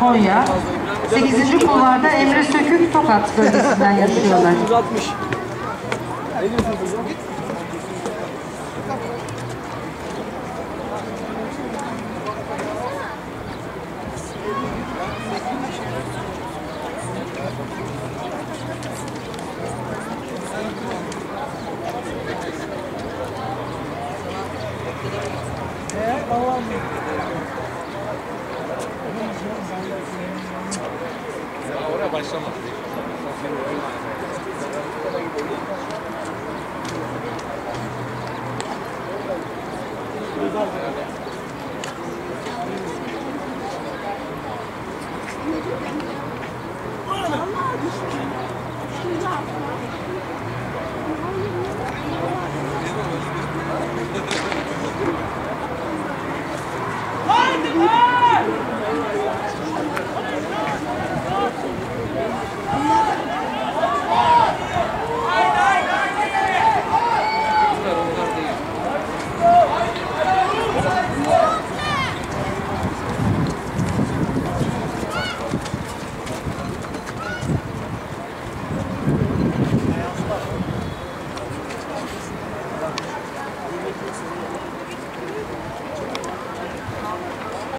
Konya. 8. kulvarda Emre Sökük Tokat bölgesinden yarışıyorlar. 160. Ne diyorsunuz hocam? paixão.